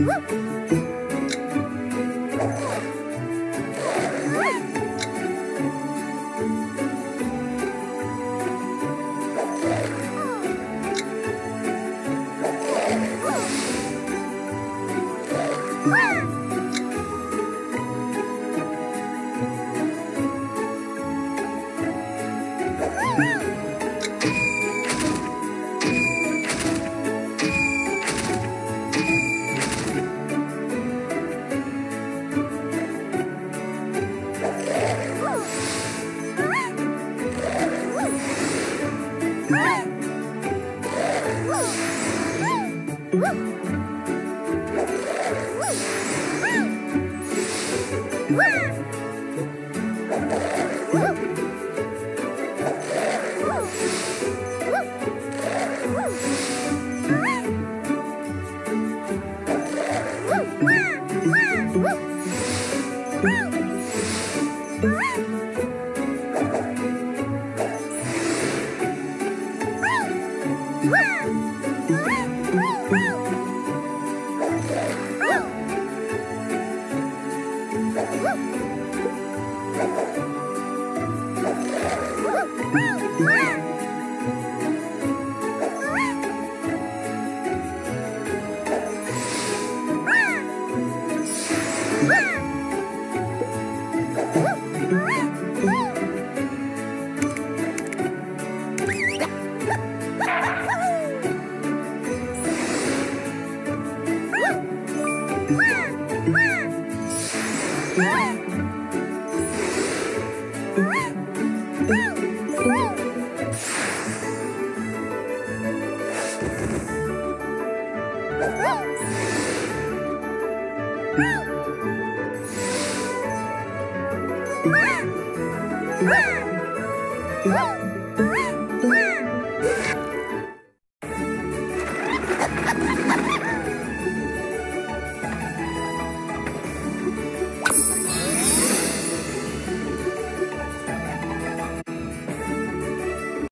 Woo! Woo! Woo!